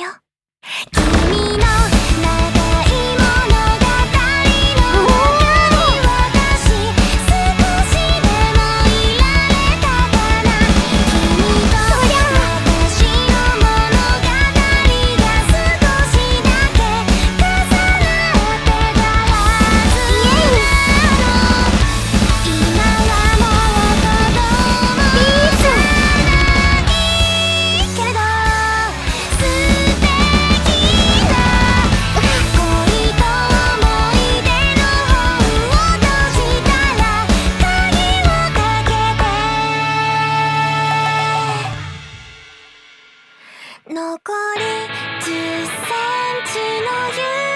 よ。残り10センチの夢